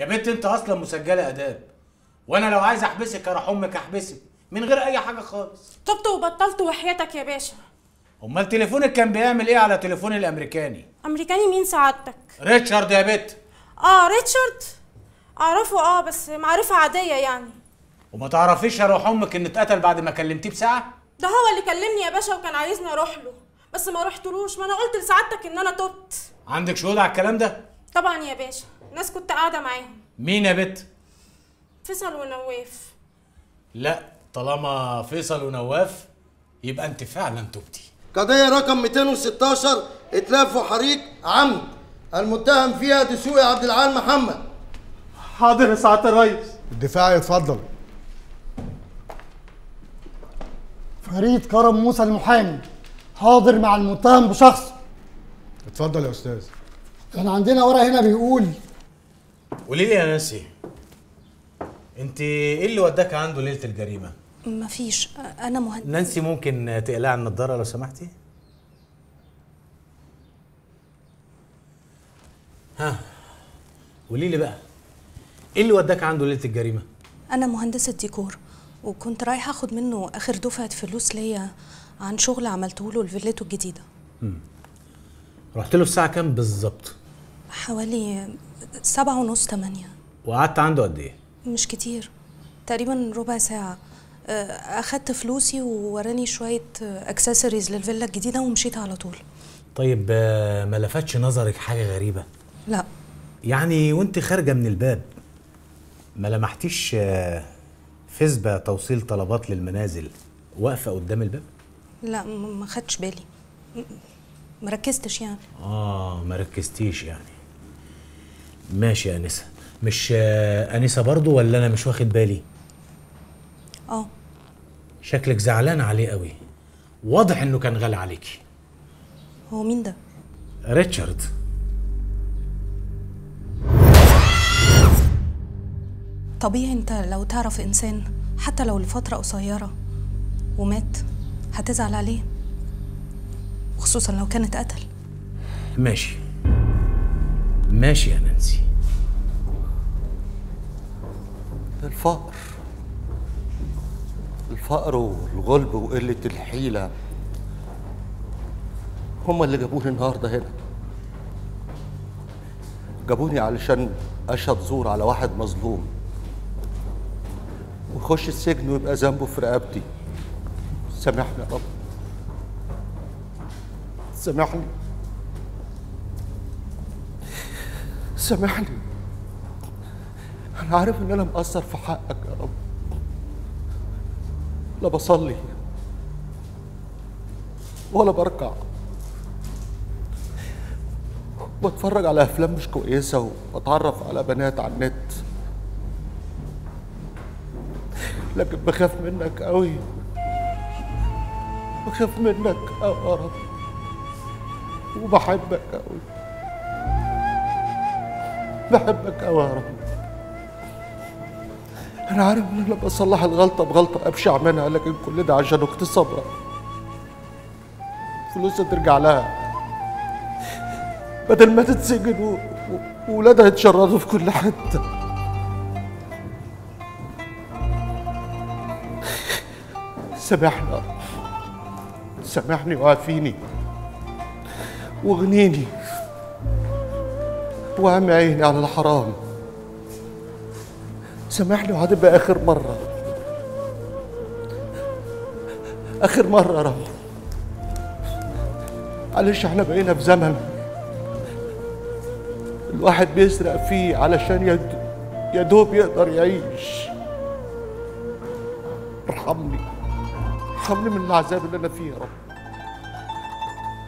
يا بنت انت أصلا مسجله اداب وأنا لو عايز احبسك أروح أمك احبسك من غير اي حاجة خالص. تبت وبطلت وحياتك يا باشا. امال تليفونك كان بيعمل إيه على تليفون الامريكاني؟ أمريكاني مين سعادتك؟ ريتشارد يا بت آه ريتشارد. أعرفه آه بس معرفة عادية يعني. وما تعرفيش أروح أمك ان اتقتل بعد ما كلمتيه بساعة؟ ده هو اللي كلمني يا باشا وكان عايزني أروح له. بس ما رحتلوش ما أنا قلت لسعادتك إن أنا تبت عندك شهود على الكلام ده؟ طبعا يا باشا. ناس كنت قاعدة معاهم. مين يا بت؟ فيصل ونواف. لا طالما فيصل ونواف يبقى انت فعلا تبتي. قضية رقم 216 إتلاف وحريق عمد. المتهم فيها دسوقي عبد العال محمد. حاضر يا سعادة الريس. الدفاع يتفضل. فريد كرم موسى المحامي. حاضر مع المتهم بشخص. اتفضل يا أستاذ. كان عندنا ورقة هنا بيقول قولي لي يا نانسي انت إيه اللي وداك عنده ليلة الجريمة؟ مفيش أنا مهندس نانسي ممكن تقلع النضارة لو سمحتي؟ ها قولي لي بقى إيه اللي وداك عنده ليلة الجريمة؟ أنا مهندسه ديكور وكنت رايحة أخد منه آخر دفعة فلوس ليا عن شغل عملته له لفيلته الجديدة. رحت له الساعة كام بالظبط؟ حوالي سبعة ونص تمانية. وقعدت عنده قد إيه؟ مش كتير. تقريبا ربع ساعة. آه، أخدت فلوسي ووراني شوية اكسسوارز للفيلا الجديدة ومشيت على طول. طيب آه، ما لفتش نظرك حاجة غريبة؟ لا. يعني وأنت خارجة من الباب ما لمحتيش آه، فسبة توصيل طلبات للمنازل واقفة قدام الباب؟ لا ما خدتش بالي. مركزتش يعني. آه ما ركزتيش يعني. ماشي يا أنسة. مش آه، أنسة برضو ولا أنا مش واخد بالي؟ آه. شكلك زعلان عليه قوي. واضح إنه كان غالي عليكي. هو مين ده؟ ريتشارد. طبيعي أنت لو تعرف إنسان حتى لو لفترة قصيرة ومات هتزعل عليه خصوصا لو كان اتقتل. ماشي. ماشي يا نانسي. الفقر. الفقر والغلب وقلة الحيلة. هما اللي جابوني النهاردة هنا. جابوني علشان أشهد زور على واحد مظلوم. ويخش السجن ويبقى ذنبه في رقبتي. سامحني يا رب. سامحني. سامحني. أنا عارف إن أنا مقصر في حقك يا رب. لا بصلي ولا بركع. بتفرج على أفلام مش كويسة وبتعرف على بنات على النت. لكن بخاف منك قوي بخاف منك قوي يا رب. وبحبك قوي بحبك قوي يا رب. أنا عارف ان أنا بصلح الغلطة بغلطة أبشع منها لكن كل ده عشان أختي صبرا فلوسها ترجع لها. بدل ما تتسجن وولادها يتشردوا في كل حتة. رب. سامحني وعافيني. واغنيني. واعمي عيني على الحرام. سامحني وهتبقى آخر مرة. آخر مرة يا رب. معلش إحنا بقينا في زمن الواحد بيسرق فيه علشان يد... يدوب يقدر يعيش. ارحمني. ارحمني من العذاب اللي أنا فيه يا رب.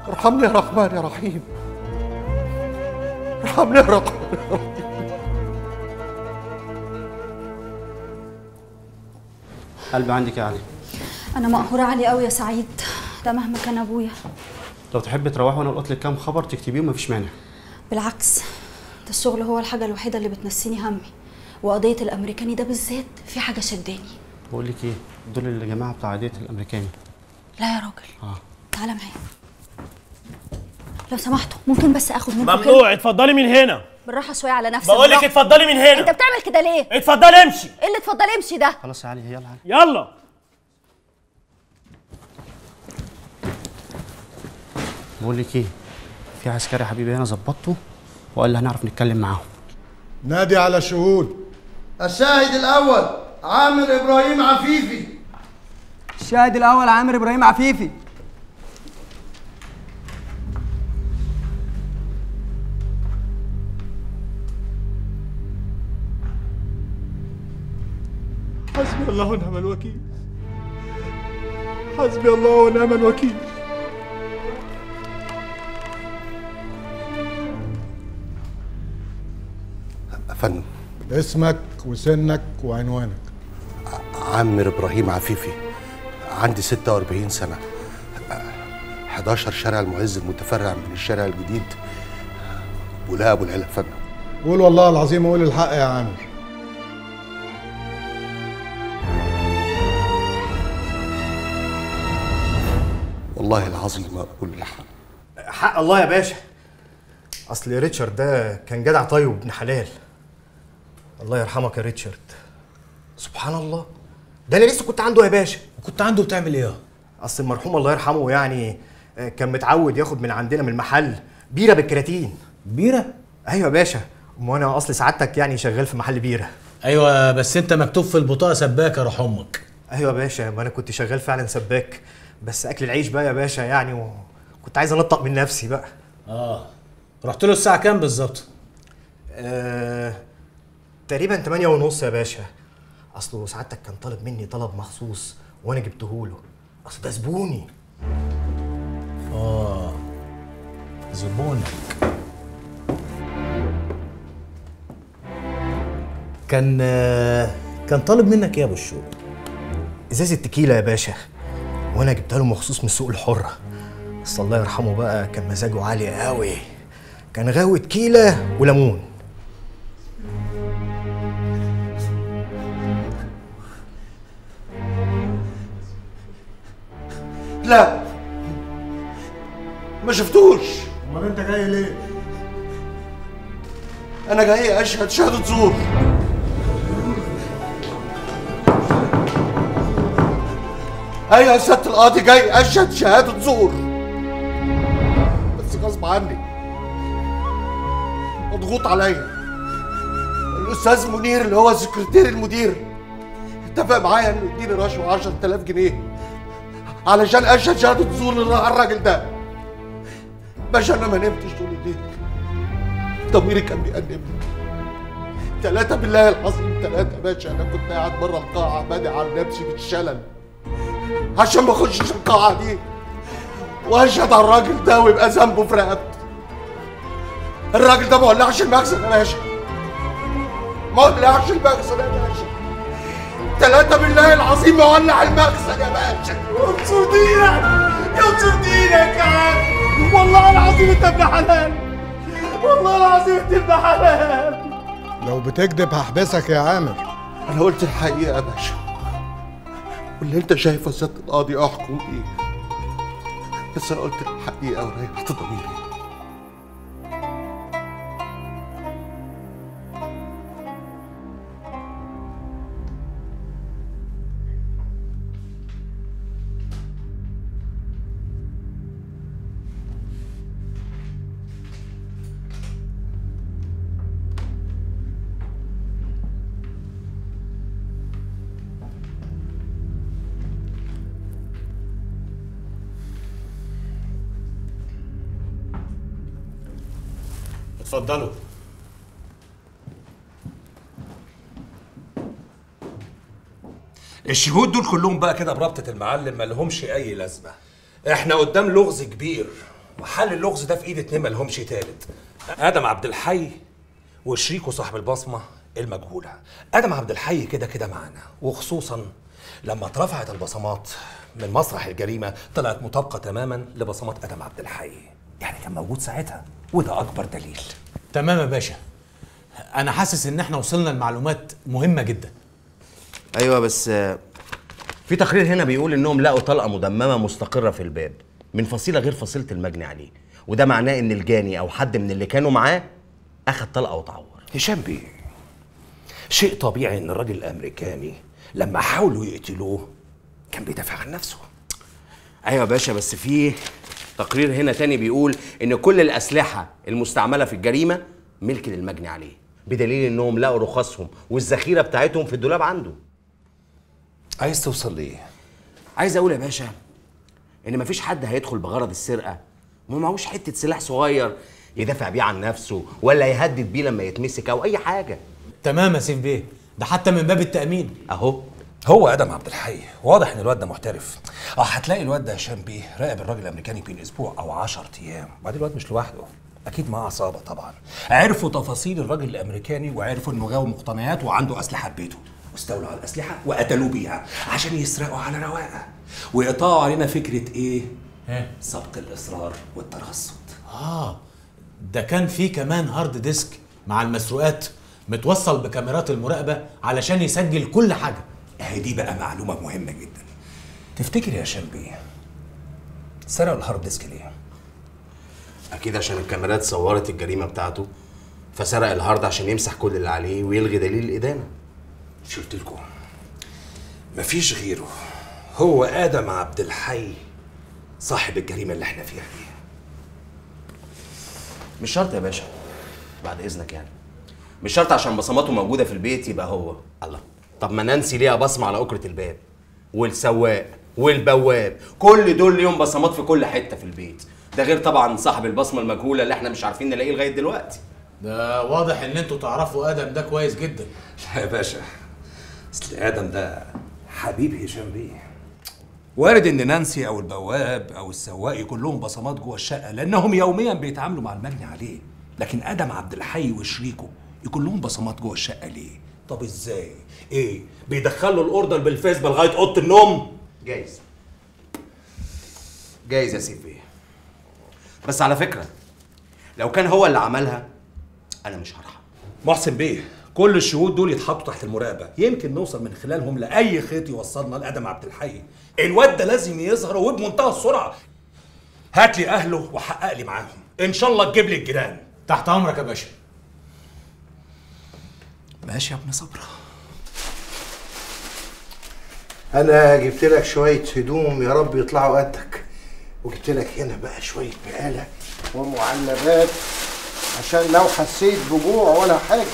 ارحمني يا رحمن يا رحيم. يا رحيم قلبي عندك يا علي. أنا مقهوره عليه قوي يا سعيد. ده مهما كان أبويا. لو تحبي تروحي وأنا القط لك كام خبر تكتبيه ومفيش مانع. بالعكس ده الشغل هو الحاجة الوحيدة اللي بتنسيني همي. وقضية الأمريكاني ده بالذات في حاجة شداني. بقول لك إيه؟ دول الجماعه بتاع عاديه الأمريكاني. لا يا راجل. آه. تعالى معايا. لو سمحتوا ممكن بس آخد منكم كلمة؟ ممنوع اتفضلي من هنا. بالراحة شوية على نفسك. بقول لك. اتفضلي من هنا. انت بتعمل كده ليه؟ اتفضلي امشي. إيه اللي اتفضل امشي ده؟ خلاص يا علي يلا. علي يلا. بقول لك إيه؟ في عسكري حبيبي هنا ظبطته وقال لي هنعرف نتكلم معاهم. نادي على الشهود الشاهد الأول عامر إبراهيم عفيفي. الشاهد الأول عامر إبراهيم عفيفي. الله ونعم الوكيل. حسبي الله ونعم الوكيل. أفندم. اسمك وسنك وعنوانك. عامر إبراهيم عفيفي. عندي 46 سنة. 11 شارع المعز المتفرع من الشارع الجديد. ولا أبو العلا فندم قول والله العظيم قول الحق يا عامر. والله العظيم أقول الحق حق. الله يا باشا. أصل ريتشارد ده كان جدع طيب وابن حلال. الله يرحمك يا ريتشارد. سبحان الله. ده أنا لسه كنت عنده يا باشا. كنت عنده بتعمل إيه؟ أصل المرحوم الله يرحمه يعني آه، كان متعود ياخد من عندنا من المحل بيرة بالكراتين. بيرة؟ أيوه يا باشا. وأنا أصل سعادتك يعني شغال في محل بيرة. أيوه بس أنت مكتوب في البطاقة سباك يا روح أمك أيوه يا باشا ما أنا كنت شغال فعلا سباك. بس أكل العيش بقى يا باشا يعني وكنت عايز انطق من نفسي بقى. آه. رحت له الساعة كام بالظبط؟ آه، تقريبا 8 ونص يا باشا. أصله سعادتك كان طالب مني طلب مخصوص وأنا جبته له. أصل ده زبوني. آه. زبونك. كان آه، كان طالب منك إيه يا أبو الشوق؟ إزازة تكيله يا باشا. وأنا جبتها له مخصوص من السوق الحرة. بس الله يرحمه بقى كان مزاجه عالي قوي. كان غاوي تكيله وليمون. لا! ما شفتوش! امال انت جاي ليه؟ أنا جاي اشهد شهادة زور أيوه يا سياده القاضي جاي؟ أشهد شهادة زور بس غصب عني. مضغوط عليا. الأستاذ منير اللي هو سكرتير المدير. اتفق معايا إنه يديني رشوة 10000 جنيه. علشان أشهد شهادة زور على الراجل ده. باشا أنا ما نمتش طول الليل ضميري كان بيأنبني. ثلاثة بالله العظيم ثلاثة باشا. أنا كنت قاعد بره القاعة بادئ على نفسي بالشلل. عشان ما أخشش القاعة دي وأشهد على الراجل ده ويبقى ذنبه في رقبتي الراجل ده ما ولعش المخزن يا باشا. ما ولعش المخزن يا باشا. ثلاثة بالله العظيم ما ولع المخزن يا باشا. ينصر دينك ينصر دينك يا عم. والله العظيم انت ابن حلال. والله العظيم انت ابن حلال. لو بتكذب هحبسك يا عامر. أنا قلت الحقيقة يا باشا. واللي انت شايفه يا سياده القاضي احكم بيه بس أنا قلت الحقيقة وريحت ضميري. اتفضلوا الشهود دول كلهم بقى كده بربطة المعلم ما لهمش أي لازمة. إحنا قدام لغز كبير وحل اللغز ده في إيد اتنين ما لهمش تالت. آدم عبد الحي وشريكه صاحب البصمة المجهولة. آدم عبد الحي كده كده معانا وخصوصا لما اترفعت البصمات من مسرح الجريمة طلعت مطابقة تماما لبصمات آدم عبد الحي. يعني كان موجود ساعتها وده أكبر دليل. تمام يا باشا. أنا حاسس إن إحنا وصلنا لمعلومات مهمة جدا. أيوه بس آه، في تقرير هنا بيقول إنهم لقوا طلقة مدممة مستقرة في الباب من فصيلة غير فصيلة المجني عليه. وده معناه إن الجاني أو حد من اللي كانوا معاه اخد طلقة وتعور. هشام بيه شيء طبيعي إن الراجل الأمريكاني لما حاولوا يقتلوه كان بيدافع عن نفسه. أيوه يا باشا بس في تقرير هنا تاني بيقول إن كل الأسلحة المستعملة في الجريمة ملك للمجني عليه بدليل إنهم لقوا رخصهم والذخيرة بتاعتهم في الدولاب عنده. عايز توصل ليه؟ عايز أقول يا باشا إن مفيش حد هيدخل بغرض السرقة وما معهوش حتة سلاح صغير يدافع بيه عن نفسه ولا يهدد بيه لما يتمسك أو أي حاجة. تمام يا سيف بيه ده حتى من باب التأمين. أهو. هو آدم عبد الحي. واضح إن الواد ده محترف. آه هتلاقي الواد ده هشام بيه راقب الراجل الأمريكاني بين أسبوع أو 10 أيام. وبعدين الواد مش لوحده. أكيد معاه عصابة طبعا. عرفوا تفاصيل الراجل الأمريكاني وعرفوا إنه غاوي مقتنيات وعنده أسلحة في بيته. واستولوا على الأسلحة وقتلوه بيها عشان يسرقوا على رواقة. ويقطعوا علينا فكرة إيه؟ سبق الإصرار والترصد. آه ده كان في كمان hard disk مع المسروقات متوصل بكاميرات المراقبة علشان يسجل كل حاجة. اهي دي بقى معلومة مهمة جدا. تفتكر يا هشام بيه سرقوا ال hard disk ليه؟ أكيد عشان الكاميرات صورت الجريمة بتاعته فسرق ال hard عشان يمسح كل اللي عليه ويلغي دليل الإدانة. مش قلت لكم مفيش غيره. هو آدم عبد الحي صاحب الجريمة اللي إحنا فيها دي. مش شرط يا باشا بعد إذنك يعني. مش شرط عشان بصماته موجودة في البيت يبقى هو. الله. طب ما نانسي ليها بصمة على أكرة الباب؟ والسواق والبواب كل دول ليهم بصمات في كل حتة في البيت. ده غير طبعا صاحب البصمة المجهولة اللي إحنا مش عارفين نلاقيه لغاية دلوقتي. ده واضح إن أنتوا تعرفوا آدم ده كويس جدا. لا يا باشا أصل آدم ده حبيب هشام بيه. وارد إن نانسي أو البواب أو السواق يكون لهم بصمات جوه الشقة لأنهم يوميا بيتعاملوا مع المجني عليه. لكن آدم عبد الحي وشريكه يكون لهم بصمات جوه الشقة ليه؟ طب إزاي؟ إيه؟ بيدخلوا الأوردر بالفيسبا لغايه أوضة النوم؟ جايز. جايز يا سيف بيه بس على فكرة لو كان هو اللي عملها أنا مش هرحم. محسن بيه كل الشهود دول يتحطوا تحت المراقبة. يمكن نوصل من خلالهم لأي خيط يوصلنا لأدم عبد الحي. الواد ده لازم يظهر وبمنتهى السرعة. هات لي أهله وحقق لي معاهم. إن شاء الله تجيب لي الجيران. تحت أمرك يا باشا. ماشي يا ابن صبرا. أنا جبت لك شوية هدوم يا رب يطلعوا قدك وجبت لك هنا بقى شوية بقاله ومعلبات عشان لو حسيت بجوع ولا حاجة.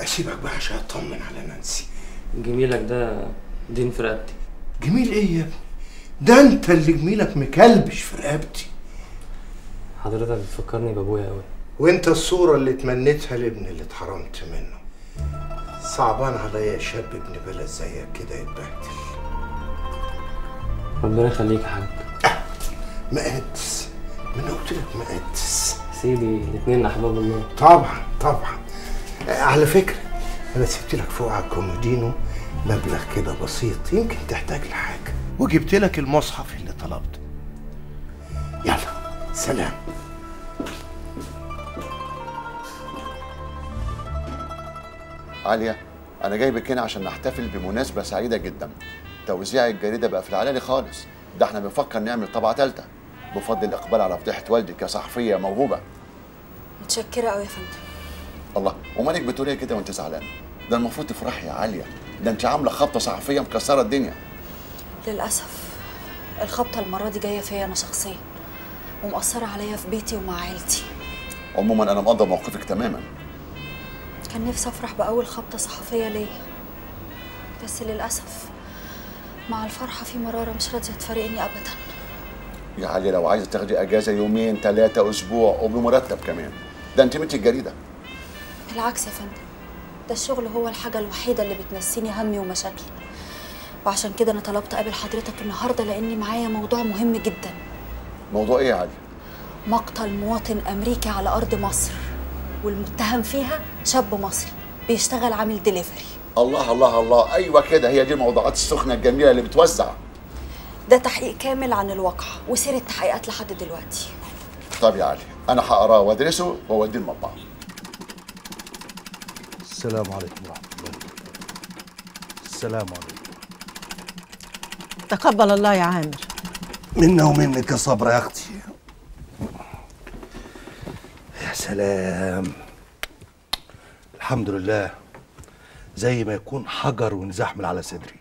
أسيبك بقى عشان أطمن على نانسي. جميلك ده دين في رقبتي. جميل إيه يا ابني؟ ده أنت اللي جميلك مكلبش في رقبتي. حضرتك بتفكرني بأبويا قوي وأنت الصورة اللي تمنيتها لابن اللي اتحرمت منه. صعبان عليا شاب ابن بلد زيك كده يتبهدل. ربنا يخليك يا حاج. مقدس من قلت لك مقدس سيدي الاتنين أحباب الله. طبعا طبعا. آه، على فكرة أنا سبت لك فوق على الكومودينو مبلغ كده بسيط يمكن تحتاج لحاجة. وجبت لك المصحف اللي طلبته. يلا سلام. عالية أنا جايبك هنا عشان نحتفل بمناسبة سعيدة جدا. توزيع الجريدة بقى في العلالي خالص. ده إحنا بنفكر نعمل طبعة تالتة. بفضل الإقبال على فضيحة والدك يا صحفية موهوبة. متشكرة قوي يا فندم. الله ومالك بتقول إيه كده وأنت زعلان؟ ده المفروض تفرحي يا عالية ده أنت عاملة خبطة صحفية مكسرة الدنيا. للأسف الخبطة المرة دي جاية فيا أنا شخصيا ومأثرة عليا في بيتي ومع عيلتي. عموما أنا مقدر موقفك تماما. كان نفسي أفرح بأول خبطة صحفية ليا. بس للأسف مع الفرحة في مرارة مش راضية تفارقني أبدا. يا عالية لو عايزة تاخدي أجازة يومين ثلاثة أسبوع وبمرتب كمان. ده انت متي الجريدة بالعكس يا فندم. ده الشغل هو الحاجة الوحيدة اللي بتنسيني همي ومشاكلي. وعشان كده أنا طلبت أقابل حضرتك النهاردة لأني معايا موضوع مهم جدا. موضوع إيه يا عالية؟ مقتل مواطن أمريكي على أرض مصر. والمتهم فيها شاب مصري بيشتغل عامل ديليفري الله الله الله. أيوة كده هي دي الموضوعات السخنة الجميلة اللي بتوزع. ده تحقيق كامل عن الواقع وسير التحقيقات لحد دلوقتي. طب يا علي أنا هقراه وأدرسه وأوديه المطبعة. السلام عليكم ورحمة الله السلام عليكم. تقبل الله يا عامر. منا ومنك يا صبرا يا أختي. سلام. الحمد لله. زي ما يكون حجر ونزحمل على صدري.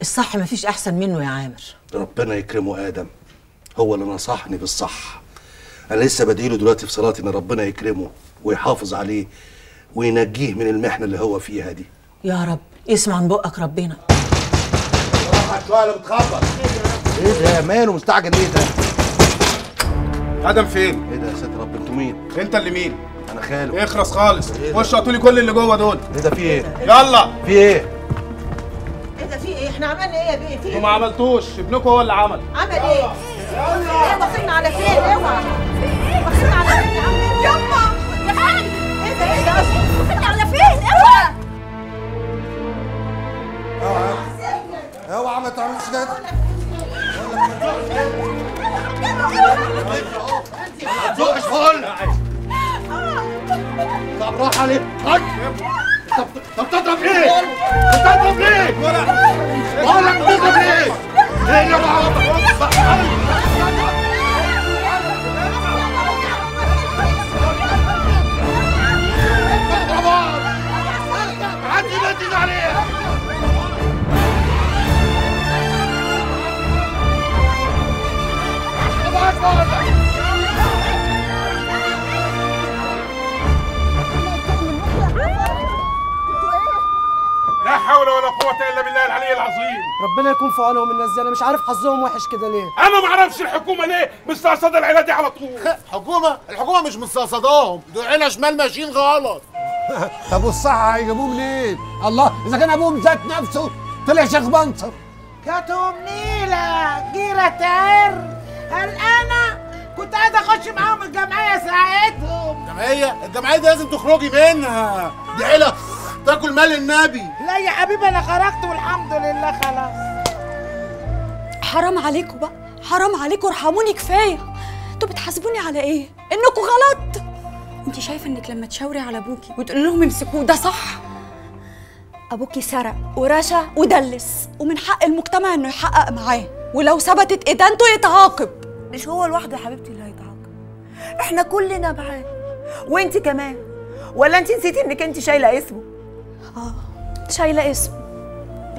الصح مفيش أحسن منه يا عامر. ربنا يكرمه آدم. هو اللي نصحني بالصح. أنا لسه بديله دلوقتي في صلاتي إن ربنا يكرمه ويحافظ عليه وينجيه من المحنة اللي هو فيها دي. يا رب اسمع من بقك ربنا. راحت شوية اللي بتخبط إيه ده؟ ماله مستعجل ليه ده؟ آدم فين؟ مين؟ انت اللي مين؟ أنا خاله. اخرس خالص. إيه ده؟ خش لي كل اللي جوه دول. إيه ده في إيه؟ يلا. في إيه؟ إيه ده في إيه؟ إحنا عملنا إيه يا بيه؟ في أنتوا ما عملتوش. ابنكم هو اللي عمل. عمل إيه؟ إيه واخدنا على فين؟ اوعى واخدنا على فين؟ يا عم يما يا خالد إيه ده؟ إيه ده؟ أصلا واخدنا على فين؟ اوعى اوعى ما تعملش كده؟ ما تزقش بقول طب راح عليك خد طب طب تضرب إيه؟ بتضرب ليه؟ بقول لك بتضرب ليه؟ إيه يا عندي بنتي لا حول ولا قوة إلا بالله العلي العظيم. ربنا يكون في عونهم الناس دي. أنا مش عارف حظهم وحش كده ليه. أنا ما أعرفش الحكومة ليه مستقصدة العيلة دي على طول. حكومة الحكومة مش مستقصداهم دول عيله شمال ماشيين غلط. طب والصحة هيجيبوه منين؟ الله إذا كان أبوهم ذات نفسه طلع شيخ بنصر يا توم نيلة جيرة تار هل أنا كنت عايزة أخش معاهم الجمعية ساعتهم جمعيه الجمعية؟ دي لازم تخرجي منها. دي عيلة. تاكل مال النبي. لا يا حبيبي أنا خرجت والحمد لله خلاص. حرام عليكم بقى. حرام عليكم ارحموني كفاية. أنتوا بتحاسبوني على إيه؟ انكم غلط. انت شايفة إنك لما تشاوري على أبوكي وتقولي لهم يمسكوه ده صح. أبوكي سرق ورشى ودلس. ومن حق المجتمع إنه يحقق معاه. ولو ثبتت ادانته يتعاقب. مش هو لوحده يا حبيبتي اللي هيتعاقب. إحنا كلنا معاه. وانت كمان. ولا انت نسيتي انك انت شايلة اسمه؟ آه شايلة اسمه.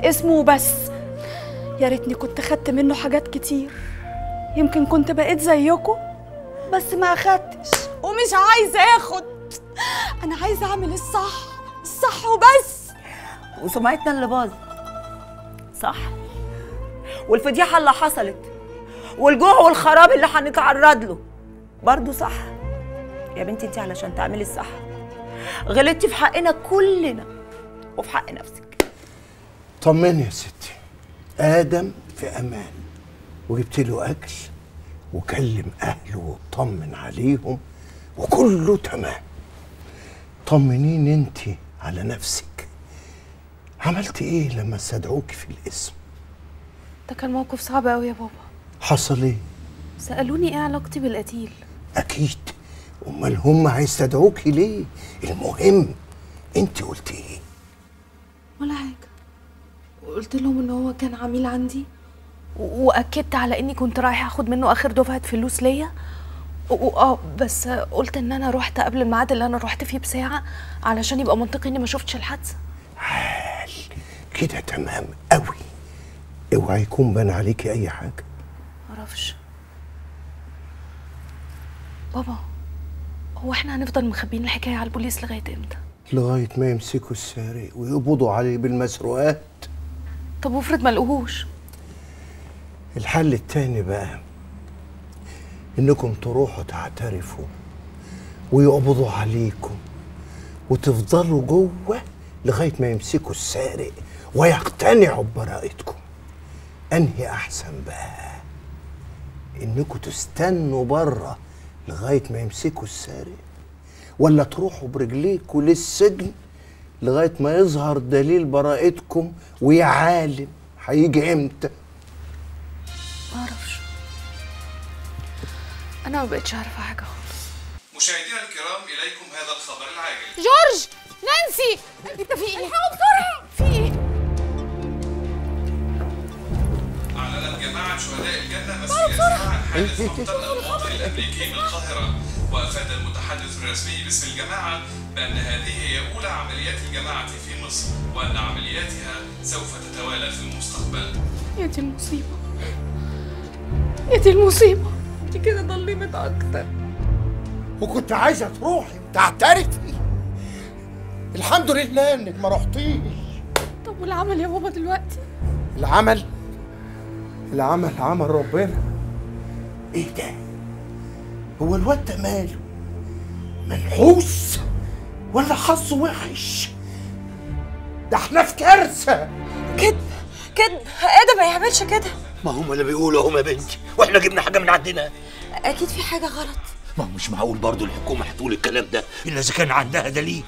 اسمه وبس. يا ريتني كنت خدت منه حاجات كتير. يمكن كنت بقيت زيكم بس ما أخدتش. ومش عايزه آخد. أنا عايزه أعمل الصح الصح وبس. وسمعتنا اللي باظت صح. والفضيحة اللي حصلت. والجوع والخراب اللي هنتعرض له. برضه صح. يا بنتي انت علشان تعملي الصح. غلطتي في حقنا كلنا وفي حق نفسك. طمني يا ستي. آدم في أمان. وجبت له أكل وكلم أهله وطمن عليهم وكله تمام. طمنين انت على نفسك. عملت إيه لما استدعوك في الاسم؟ ده كان موقف صعب قوي يا بابا. حصل إيه؟ سألوني إيه علاقتي بالقتيل. أكيد. أمال هم هيستدعوكي ليه؟ المهم انت قلت إيه؟ ولا حاجة. وقلت لهم إن هو كان عميل عندي وأكدت على إني كنت رايحة أخد منه آخر دفعة فلوس ليا. آه بس قلت إن أنا رحت قبل الميعاد اللي أنا رحت فيه بساعة علشان يبقى منطقي إني ما شفتش الحادثة. كده تمام قوي أوعى يكون بان عليكي أي حاجة. معرفش بابا هو إحنا هنفضل مخبيين الحكاية على البوليس لغاية إمتى؟ لغاية ما يمسكوا السارق ويقبضوا عليه بالمسروقات. طب وافرض ما لقوهوش. الحل التاني بقى إنكم تروحوا تعترفوا ويقبضوا عليكم وتفضلوا جوه لغاية ما يمسكوا السارق ويقتنعوا ببراءتكم أنهي أحسن بقى؟ انكم تستنوا بره لغاية ما يمسكوا السارق ولا تروحوا برجليكوا للسجن لغاية ما يظهر دليل براءتكم ويا عالم هيجي إمتى؟ معرفش. أنا ما بقتش عارفه حاجة خالص. مشاهدينا الكرام إليكم هذا الخبر العاجل. جورج! نانسي! أنت في إيه؟ الحقوا بسرعة! في إيه؟ اعلنت جماعة جماعة شهداء الجنة مسؤوليتها عن حادث مقتل المواطن الأمريكي بالقاهرة وأفاد المتحدث الرسمي باسم الجماعة بأن هذه هي أولى عمليات الجماعة في مصر وأن عملياتها سوف تتوالى في المستقبل. يا دي المصيبة. يا دي المصيبة. دي كده ضلمت أكتر. وكنت عايزة تروحي وتعترفي. الحمد لله إنك ما رحتيش. طب والعمل يا بابا دلوقتي؟ العمل؟ العمل عمل ربنا. إيه ده؟ هو الواد ده ماله؟ منحوس ولا حظه وحش؟ ده إحنا في كارثة. كده كده آدم ما يعملش كده. ما هم اللي بيقولوا هم يا بنتي وإحنا جبنا حاجة من عندنا. أكيد في حاجة غلط. ما هو مش معقول برضو الحكومة هتقول الكلام ده إلا إذا كان عندها دليل.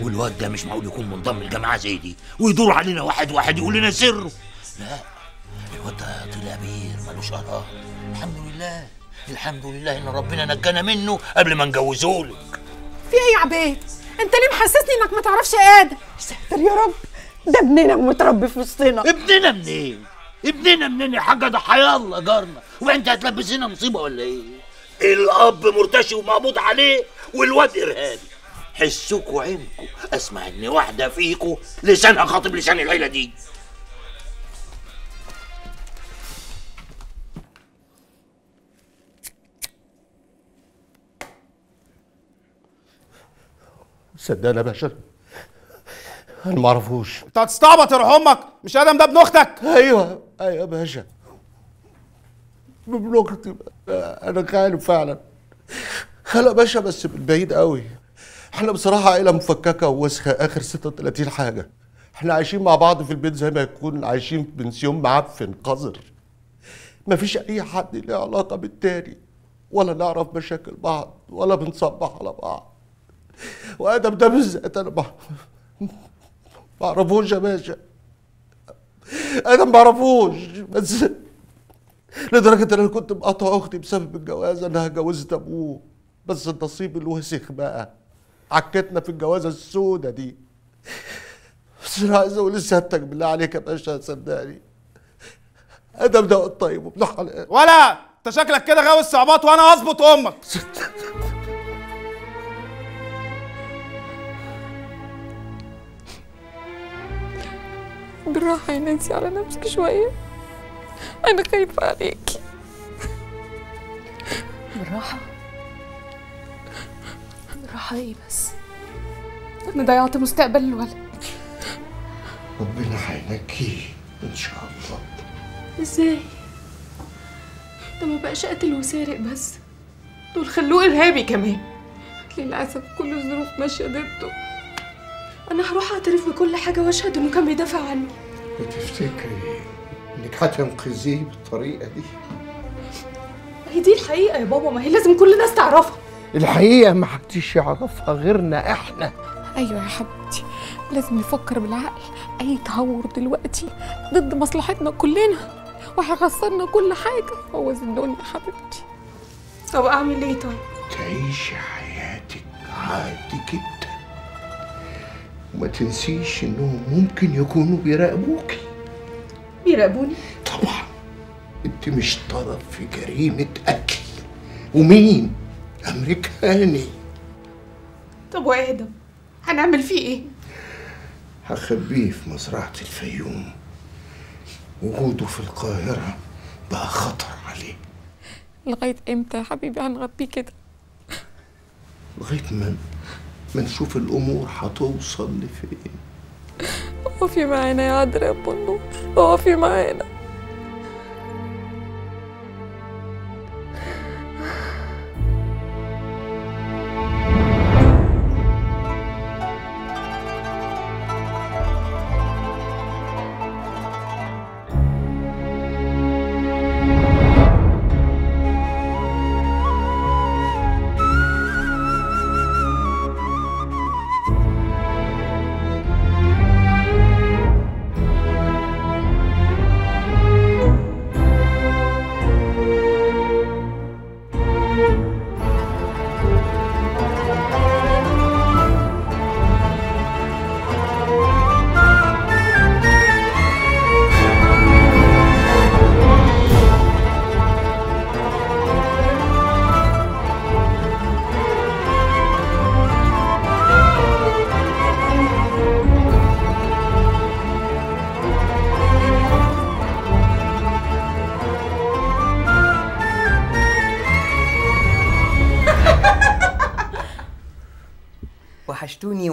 والواد ده مش معقول يكون منضم لجماعة زي دي ويدور علينا واحد واحد يقول لنا سره. لا. ده طلع بير ملوش قرار الحمد لله الحمد لله إن ربنا نجانا منه قبل ما نجوزهولك في إيه يا عبيد؟ أنت ليه محسسني إنك ما تعرفش آدم؟ ساتر يا رب ده ابننا متربي في وسطنا. ابننا منين؟ ابننا منين يا حاجة؟ ده حيالله جارنا. وأنت هتلبسينا مصيبة ولا إيه؟ الأب مرتشي ومقبوض عليه والواد إرهابي. حسوك وعينكوا أسمع ان واحدة فيكوا لسانها خاطب لسان العيلة دي. صدقني يا باشا أنا ما أعرفوش. انت هتستعبط يا روح أمك. مش آدم ده ابن أختك. أيوه أيوه يا باشا. ابن أختي. أنا خاله فعلا. خاله باشا بس من بعيد قوي إحنا بصراحة عيلة مفككة ووسخة. آخر 36 حاجة. إحنا عايشين مع بعض في البيت زي ما يكون عايشين في بنسيون معفن قذر. مفيش أي حد له علاقة بالتاني. ولا نعرف مشاكل بعض ولا بنصبح على بعض. وادم ده بالذات أنا ما اعرفوش يا باشا. أنا ما اعرفوش بس لدرجة أن أنا كنت مقاطع أختي بسبب الجواز. انها جوزت أبوه. بس النصيب الوسخ بقى. عكتنا في الجوازة السودة دي. بس أنا عايز أقول لسيادتك بالله عليك يا باشا صدقني. آدم ده طيب وابن حلال ولا أنت شكلك كده غاوي الصعوبات وأنا هظبط أمك. بالراحة يا نانسي على نفسك شوية أنا خايفة عليكي بالراحة بالراحة إيه بس أنا ضيعت مستقبل الولد ربنا هينجيه ان شاء الله إزاي؟ ده ما بقاش قاتل وسارق بس دول خلوه إرهابي كمان للأسف كل الظروف ماشية ضده أنا هروح أعترف بكل حاجة وأشهد إنه كان بيدافع عني. بتفتكري إنك هتنقذيه بالطريقة دي؟ هي دي الحقيقة يا بابا ما هي لازم كل الناس تعرفها. الحقيقة ما حدش يعرفها غيرنا إحنا. أيوة يا حبيبتي لازم نفكر بالعقل. أي تهور دلوقتي ضد مصلحتنا كلنا وهيخسرنا كل حاجة. بوظ الدنيا يا حبيبتي. طب أعمل إيه طيب؟ تعيشي حياتك عادي جدا. وما تنسيش انهم ممكن يكونوا بيراقبوكي بيراقبوني؟ طبعا أنت مش طرف في جريمة قتل ومين؟ أمريكاني طب وآدم هنعمل فيه إيه؟ هخبيه في مزرعة الفيوم وجوده في القاهرة بقى خطر عليه لغاية إمتى يا حبيبي هنغطيه كده؟ لغاية ما ما نشوف الأمور هتوصل لفين؟ اقفي معانا يا عذرا يا أبو النور اقفي معانا.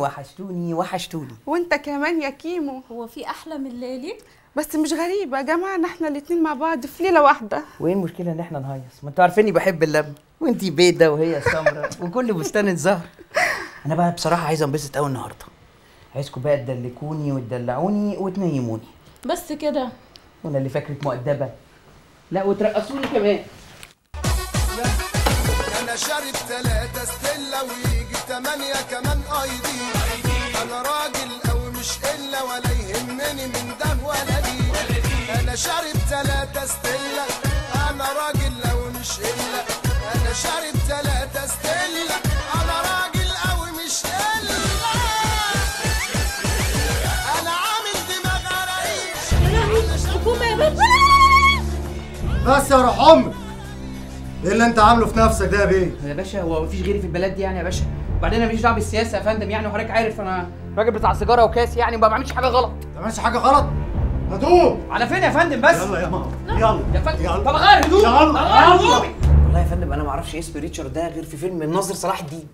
وحشتوني وحشتوني. وانت كمان يا كيمو. هو في أحلى من ليلي؟ بس مش غريبة يا جماعة إن إحنا الاتنين مع بعض في ليلة واحدة. وإيه المشكلة إن إحنا نهيص؟ ما أنتوا عارفيني بحب اللم وإنتي بيضة وهي سمرة وكل بستان زهر أنا بقى بصراحة عايز أنبسط قوي النهارده. عايزكم بقى تدلكوني وتدلعوني وتنيموني. بس كده. وأنا اللي فاكرك مؤدبة. لا وترقصوني كمان. أنا شارب ثلاثة ستيلا ويجي تمانية كمان ايدي أنا راجل أو مش إلا ولا يهمني من ده ولا دي. أنا شارب ثلاثة ستيلا أنا راجل أو مش إلا. أنا شارب ثلاثة ستيلا أنا راجل أو مش إلا. أنا عامل دماغ عرايش حكومة يا بنت بس يا روح أمك إيه اللي أنت عامله في نفسك ده يا بيه؟ يا باشا هو مفيش غيري في البلد دي يعني يا باشا. وبعدين أنا ماليش دعوة بالسياسة يا فندم يعني وحضرتك عارف أنا راجل بتاع سيجارة وكاس يعني ما بعملش حاجة غلط. ما بعملش حاجة غلط؟ هدوم على فين يا فندم بس؟ يلا يا ماما. يلا. يا فندم. يلا. طب غير هدومي. يلا. هدومي. والله يا فندم أنا ما أعرفش اسم ريتشارد ده غير في فيلم الناظر صلاح الدين.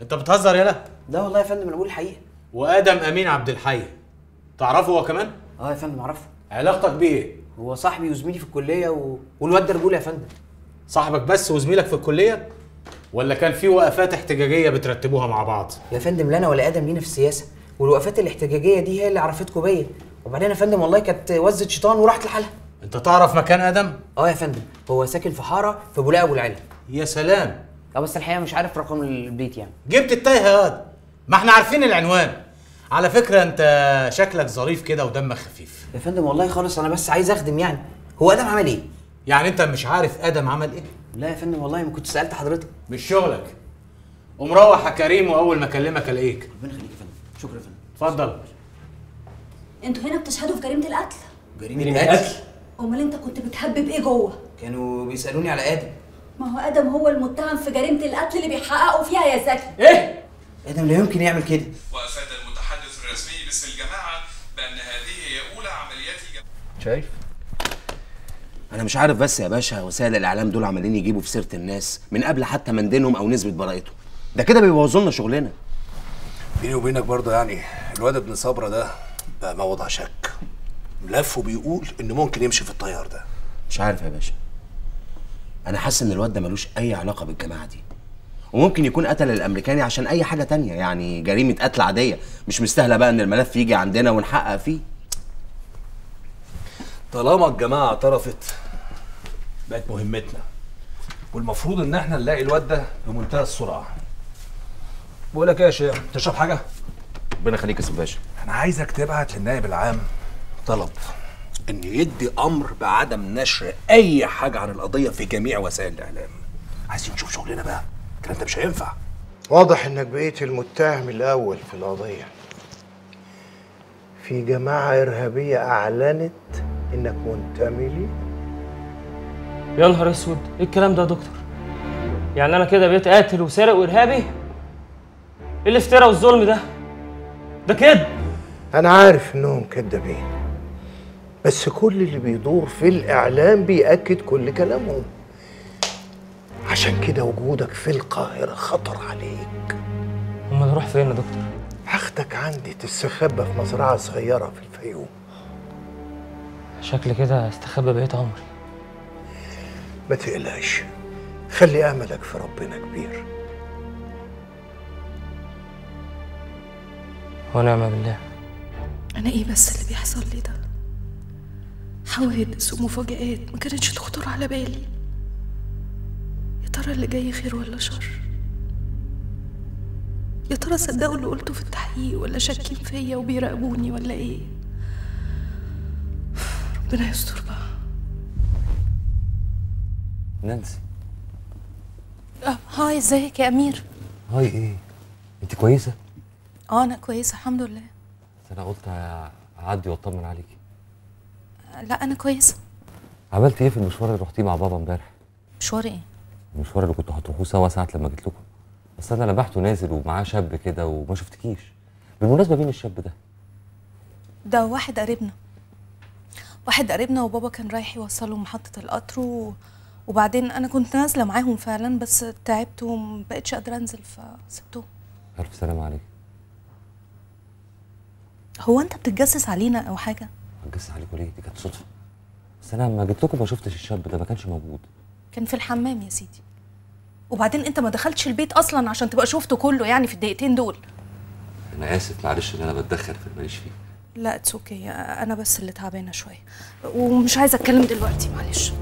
أنت بتهزر يالا لا. والله يا فندم أنا بقول الحقيقة. وآدم أمين عبد الحي. تعرفه هو كمان؟ آه يا فندم أعرفه. علاقتك بيه إيه؟ هو صاحبي وزميلي في الكلية و... والواد ده رجوله يا فندم. صاحبك بس وزميلك في الكلية؟ ولا كان في وقفات احتجاجية بترتبوها مع بعض؟ يا فندم لا أنا ولا آدم لينا في السياسة. والوقفات الاحتجاجية دي هي اللي عرفتكم بيا. وبعدين يا فندم والله كانت وزة شيطان وراحت لحالها. أنت تعرف مكان آدم؟ آه يا فندم هو ساكن في حارة في بولاق أبو العلا. يا سلام. آه بس الحقيقة مش عارف رقم البيت يعني. جبت التايه يا واد. ما إحنا عارفين العنوان. على فكرة أنت شكلك ظريف كده ودمك خفيف. يا فندم والله خالص أنا بس عايز أخدم يعني. هو آدم عمل إيه؟ يعني انت مش عارف آدم عمل إيه؟ لا يا فندم والله ما كنت سألت حضرتك. مش شغلك. ومروح يا كريم وأول ما أكلمك ألاقيك. ربنا يخليك يا فندم. شكرا يا فندم. اتفضل. أنتوا هنا بتشهدوا في جريمة القتل؟ جريمة القتل أمال انت كنت بتهبب إيه جوه؟ كانوا بيسألوني على آدم. ما هو آدم هو المتهم في جريمة القتل اللي بيحققوا فيها يا زكي. إيه؟ آدم لا يمكن يعمل كده. وأفاد المتحدث الرسمي باسم الجماعة بأن هذه هي أولى عمليات الجماعه شايف؟ أنا مش عارف بس يا باشا وسائل الإعلام دول عمالين يجيبوا في سيرة الناس من قبل حتى ما ندينهم أو نثبت براءتهم. ده كده بيبوظوا لنا شغلنا. بيني وبينك برضه يعني الواد ابن صبرا ده بقى موضع شك. لف وبيقول انه ممكن يمشي في الطيار ده. مش عارف يا باشا. أنا حاسس إن الواد ده ملوش أي علاقة بالجماعة دي. وممكن يكون قتل الأمريكاني عشان أي حاجة تانية. يعني جريمة قتل عادية. مش مستاهلة بقى إن الملف يجي عندنا ونحقق فيه. طالما الجماعة اعترفت بقت مهمتنا. والمفروض إن إحنا نلاقي الواد ده بمنتهى السرعة. بقول لك إيه يا شيخ تشرب حاجة؟ ربنا يخليك يا باشا. أنا عايزك تبعت للنائب العام طلب إن يدي أمر بعدم نشر أي حاجة عن القضية في جميع وسائل الإعلام. عايزين نشوف شغلنا بقى. الكلام ده مش هينفع. واضح إنك بقيت المتهم الأول في القضية. في جماعة إرهابية أعلنت إنك منتمي لي. يا نهار أسود إيه الكلام ده يا دكتور؟ يعني أنا كده بقيت قاتل وسارق وإرهابي؟ إيه الافتراء والظلم ده؟ ده كده أنا عارف إنهم كدابين بس كل اللي بيدور في الإعلام بيأكد كل كلامهم. عشان كده وجودك في القاهرة خطر عليك. أمال أروح فين يا دكتور؟ هاخدك عندي تستخبى في مزرعة صغيرة في الفيوم. شكل كده استخبى بقيت عمري. ما تقلقش. خلي أملك في ربنا كبير. ونعم بالله. أنا إيه بس اللي بيحصل لي ده؟ حوادث ومفاجآت ما كانتش تخطر على بالي. يا ترى اللي جاي خير ولا شر؟ يا ترى صدقوا اللي قلته في التحقيق ولا شاكين فيا وبيراقبوني ولا إيه؟ ربنا يستر بقى. نانسي. آه، هاي ازيك يا أمير؟ هاي إيه؟ انت كويسة؟ آه أنا كويسة الحمد لله. أنا قلت أعدي وأطمن عليكي آه، لا أنا كويسة. عملت إيه في المشوار اللي رحتيه مع بابا امبارح؟ مشوار إيه؟ المشوار اللي كنتوا هتروحوه سوا ساعة لما جيت لكم. بس أنا لمحته نازل ومعاه شاب كده وما شفتكيش. بالمناسبة مين الشاب ده؟ ده واحد قريبنا. واحد قريبنا وبابا كان رايح يوصله محطة القطر و... وبعدين أنا كنت نازلة معاهم فعلا بس تعبت ومبقتش قادرة أنزل فسبتهم. ألف سلامه عليك. هو أنت بتتجسس علينا أو حاجة؟ هتجسس عليكم ليه؟ دي كانت صدفة. بس أنا لما جيت لكم ما شفتش الشاب ده ما كانش موجود. كان في الحمام يا سيدي. وبعدين أنت ما دخلتش البيت أصلا عشان تبقى شفته كله يعني في الدقيقتين دول. أنا آسف معلش إن أنا بتدخل في اللي ماليش فيه. لا it's okay أنا بس اللي تعبانة شوية. ومش عايزة أتكلم دلوقتي معلش.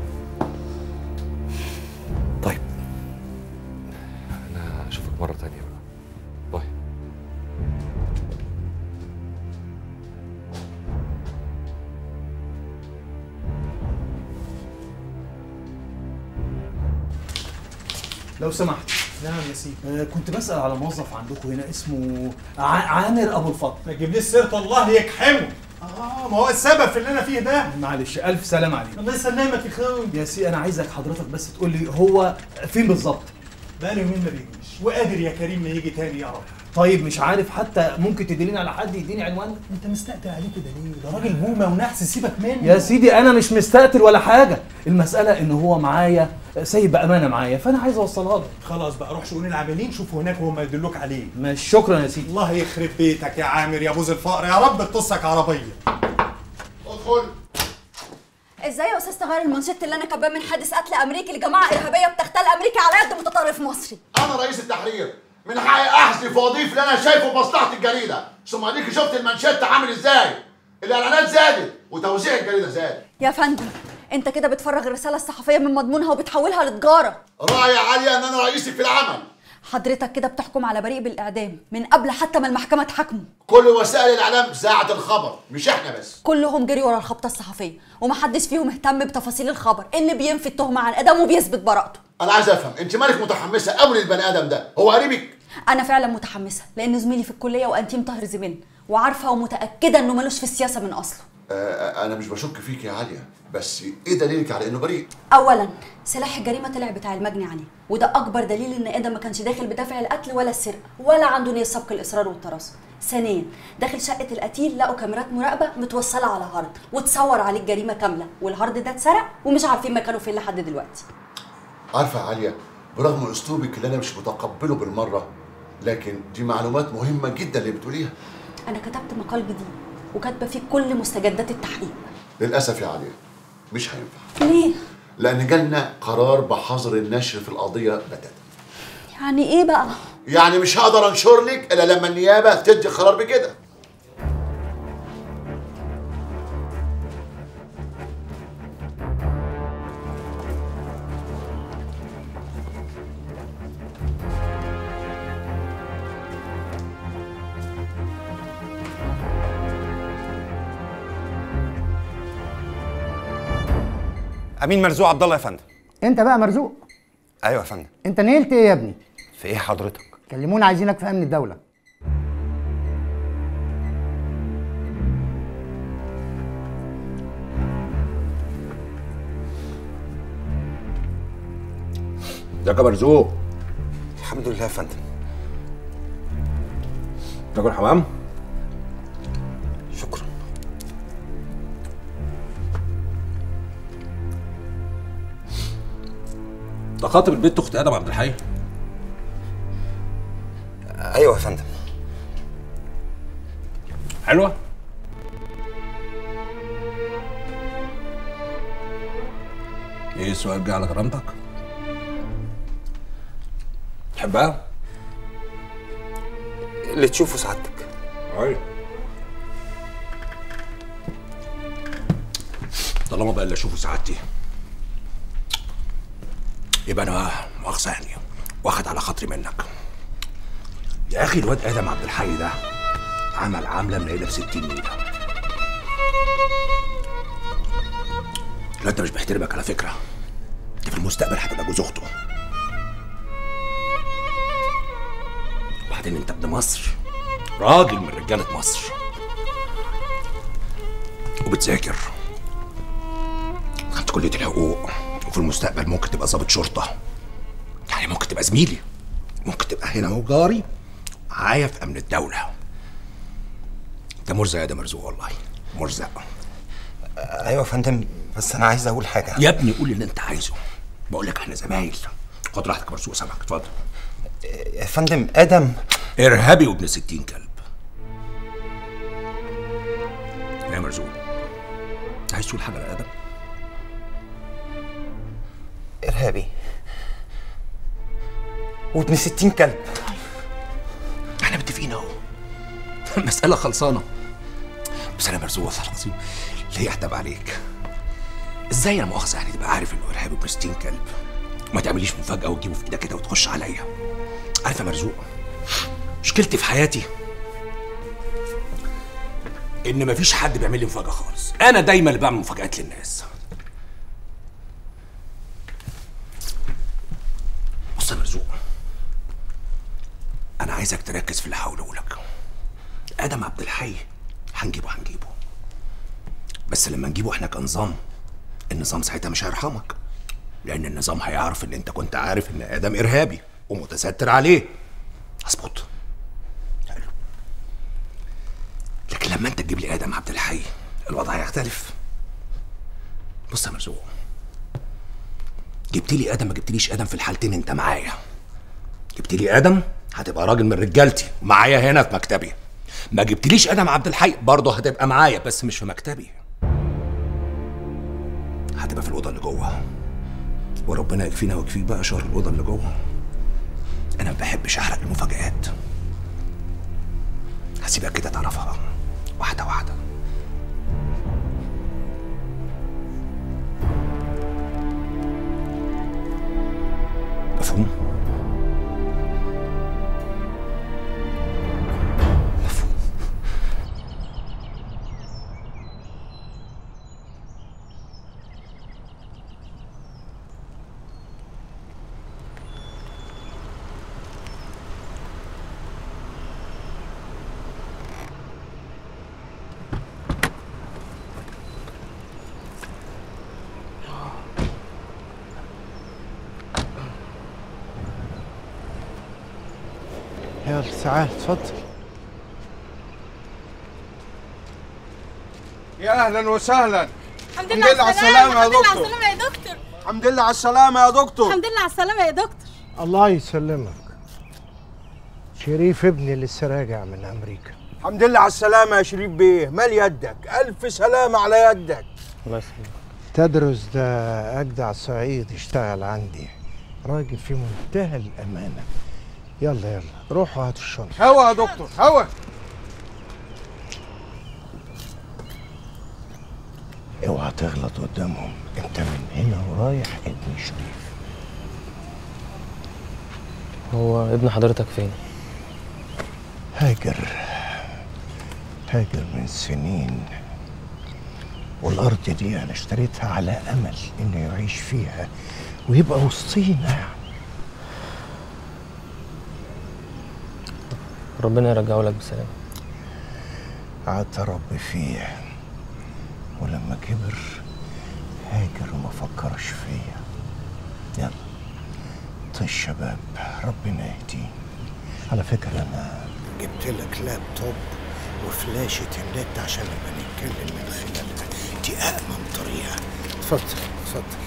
أنا مرة تانية بقى. باي. لو سمحت. نعم يا سيدي. آه كنت بسأل على موظف عندكم هنا اسمه ع- عامر أبو الفضل. ما تجيبليش سيرة الله يكحمه. آه ما هو السبب في اللي أنا فيه ده. معلش ألف سلام عليك. الله يسلمك يا أخوي. يا سيدي أنا عايزك حضرتك بس تقول لي هو فين بالظبط؟ بقاله يومين ما بيجيش. وقادر يا كريم ما يجي تاني يا رب. طيب مش عارف حتى ممكن تدليني على حد يديني عنوان؟ انت مستقتل عليه كده ليه؟ ده راجل بومة ونحس سيبك منه. يا سيدي أنا مش مستقتل ولا حاجة. المسألة إن هو معايا سايب بأمانة معايا فأنا عايز أوصلها له. خلاص بقى روح شؤون العاملين شوفوا هناك وهم يدلوك عليه. ماشي. شكرا يا سيدي. الله يخرب بيتك يا عامر يا بوز الفقر يا رب تطصك عربية. ادخل. إزاي يا أستاذ تغير المانشيت اللي أنا كاتباه من حادث قتل أمريكي لجماعة إرهابية بتغتال أمريكا على يد متطرف مصري؟ أنا رئيس التحرير. من حقي أحذف وأضيف اللي أنا شايفه بمصلحه الجريدة. ثم أديك شفت المانشيت عامل إزاي؟ الإعلانات زادت وتوزيع الجريدة زاد. يا فندم أنت كده بتفرغ الرسالة الصحفية من مضمونها وبتحولها لتجارة. راعي يا عاليه إن أنا رئيسي في العمل. حضرتك كده بتحكم على بريء بالإعدام من قبل حتى ما المحكمة تحاكمه. كل وسائل الإعلام ساعة الخبر مش إحنا بس. كلهم جري ورا الخبطة الصحفية ومحدش فيهم اهتم بتفاصيل الخبر اللي بينفي التهمة عن آدم وبيثبت براءته. أنا عايز أفهم أنت مالك متحمسة قوي للبني آدم ده؟ هو قريبك؟ أنا فعلا متحمسة لأن زميلي في الكلية وأنتيم طاهر زميلنا وعارفة ومتأكدة إنه ملوش في السياسة من أصله. أنا مش بشك فيك يا عاليه بس إيه دليلك على إنه بريء؟ اولا سلاح الجريمة طلع بتاع المجني عليه وده أكبر دليل إن آدم ما كانش داخل بدافع القتل ولا السرقة ولا عنده نية سبق الإصرار والترصد ثانيا داخل شقة القتيل لقوا كاميرات مراقبة متوصلة على hard وتصور عليه الجريمة كاملة وال hard ده اتسرق ومش عارفين مكانه فين لحد دلوقتي. عارفة يا عاليه برغم أسلوبك اللي أنا مش متقبله بالمرة لكن دي معلومات مهمة جدا اللي بتقوليها. أنا كتبت مقال جديد. وكاتبة فيه كل مستجدات التحقيق. للأسف يا عاليه مش هينفع. ليه؟ لأن جالنا قرار بحظر النشر في القضية بتاتا يعني إيه بقى؟ يعني مش هقدر أنشر لك إلا لما النيابة تدي قرار بكده. أمين مرزوق عبد الله يا فندم. أنت بقى مرزوق؟ أيوه يا فندم. أنت نيلت إيه يا ابني؟ في إيه حضرتك؟ كلمونا عايزينك في أمن الدولة. ده يا مرزوق؟ الحمد لله يا فندم. تاكل حمام؟ ده خاطب البنت أخت آدم عبد الحي. أيوه يا فندم. حلوة؟ إيه السؤال جه على كرامتك؟ تحبها؟ اللي تشوفه سعادتك. أيوه. طالما بقى اللي أشوفه سعادتي. يبقى أنا مؤاخذه يعني واخد على خاطري منك. يا أخي الواد آدم عبد الحي ده عمل عامله منيله ب 60 نيله الواد ده مش بيحترمك على فكرة. انت في المستقبل هتبقى جوز أخته. وبعدين أنت ابن مصر راجل من رجالة مصر. وبتذاكر. خدت كلية الحقوق. وفي المستقبل ممكن تبقى ضابط شرطة. يعني ممكن تبقى زميلي. ممكن تبقى هنا هو جاري معايا في أمن الدولة. أنت مرزق يا ده مرزوق والله. مرزق. أيوه يا فندم بس أنا عايز أقول حاجة. يا ابني قول اللي أنت عايزه. بقول لك إحنا زمايل. خد راحتك يا مرزوق سامعك. اتفضل. يا فندم آدم. ارهابي وابن ستين كلب. مرزوق عايز تقول حاجة لآدم؟ إرهابي. وابن ستين كلب. إحنا متفقين أهو. المسألة خلصانة. بس أنا مرزوق والله العظيم ليه اعتب عليك؟ إزاي أنا مؤاخذة يعني تبقى عارف إنه إرهابي وبرستين كلب؟ وما تعمليش مفاجأة وتجيبه في إيدك كده وتخش عليا. عارف يا مرزوق مشكلتي في حياتي إن مفيش حد بيعمل لي مفاجأة خالص. أنا دايما اللي بعمل مفاجآت للناس بص يا مرزوق أنا عايزك تركز في اللي هقوله لك. آدم عبد الحي هنجيبه هنجيبه. بس لما نجيبه إحنا كنظام النظام ساعتها مش هيرحمك. لأن النظام هيعرف إن أنت كنت عارف إن آدم إرهابي ومتستر عليه. أظبط. لكن لما أنت تجيب لي آدم عبد الحي الوضع هيختلف. بص يا مرزوق جبت لي آدم ما جبتليش آدم في الحالتين أنت معايا. جبت لي آدم هتبقى راجل من رجالتي معايا هنا في مكتبي. ما جبتليش آدم عبد الحي برضه هتبقى معايا بس مش في مكتبي. هتبقى في الأوضة اللي جوه. وربنا يكفينا ويكفيك بقى شر الأوضة اللي جوه. أنا ما بحبش أحرق المفاجآت. هسيبك كده تعرفها واحدة واحدة. يلا تعال اتفضل يا أهلا وسهلا. الحمد لله على السلامة يا الحمد لله على دكتور. السلامة يا دكتور. الحمد لله على السلامة يا دكتور. الحمد لله على السلامة يا دكتور. الله يسلمك. شريف ابني لسه راجع من أمريكا. الحمد لله على السلامة يا شريف بيه. مال يدك؟ ألف سلامة على يدك. الله يسلمك. تدرس ده أجدع صعيد اشتغل عندي. راجل في منتهى الأمانة. يلا يلا. روحوا هاتوا الشنطة هوا يا دكتور هوا. اوعى تغلط قدامهم. انت من هنا ورايح ابن شريف. هو ابن حضرتك فين؟ هاجر. هاجر من سنين. والأرض دي أنا اشتريتها على أمل إنه يعيش فيها. ويبقى وسطينا يعني ربنا يرجعه لك بسلامة أربي فيه. ولما كبر هاجر وما فكرش فيا. يلا طيب الشباب ربنا يهديه. على فكرة أنا جبت لك لابتوب وفلاشة النت عشان نبقى نتكلم من خلالها. دي أأمن طريقة. اتفضل اتفضل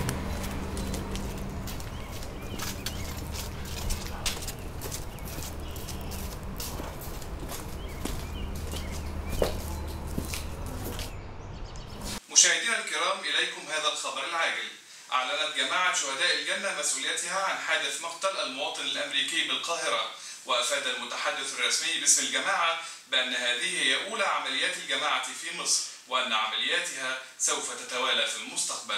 مشاهدينا الكرام إليكم هذا الخبر العاجل أعلنت جماعة شهداء الجنة مسؤوليتها عن حادث مقتل المواطن الأمريكي بالقاهرة وأفاد المتحدث الرسمي باسم الجماعة بأن هذه هي أولى عمليات الجماعة في مصر وأن عملياتها سوف تتوالى في المستقبل.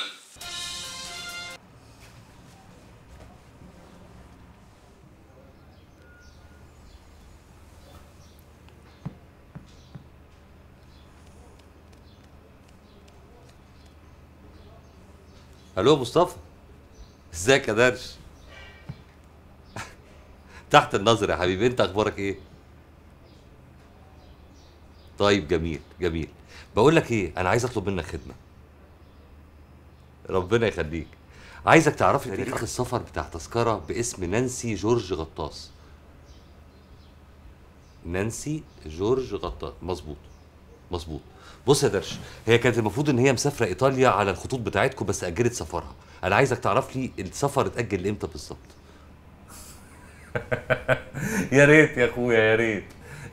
ألو مصطفى ازيك يا درش؟ تحت النظر يا حبيبي انت أخبارك إيه؟ طيب جميل جميل. بقول لك إيه أنا عايز اطلب منك خدمة. ربنا يخليك. عايزك تعرف لي تاريخ السفر بتاع تذكرة باسم نانسي جورج غطاس. نانسي جورج غطاس. مظبوط. مظبوط. بص يا درش هي كانت المفروض إن هي مسافرة إيطاليا على الخطوط بتاعتكم بس أجلت سفرها. أنا عايزك تعرف لي السفر اتأجل لامتى بالظبط؟ يا ريت يا أخويا يا ريت.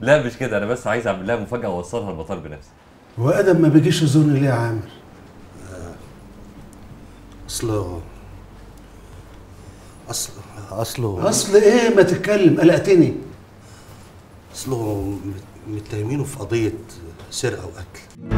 لا مش كده أنا بس عايز أعمل لها مفاجأة وأوصلها المطار بنفسي. هو آدم ما بيجيش يزورني ليه يا عامر؟ أصله. اصل أصله. أصل إيه ما تتكلم؟ قلقتني أصله مت- متهمينه في قضية سرقة وقتل.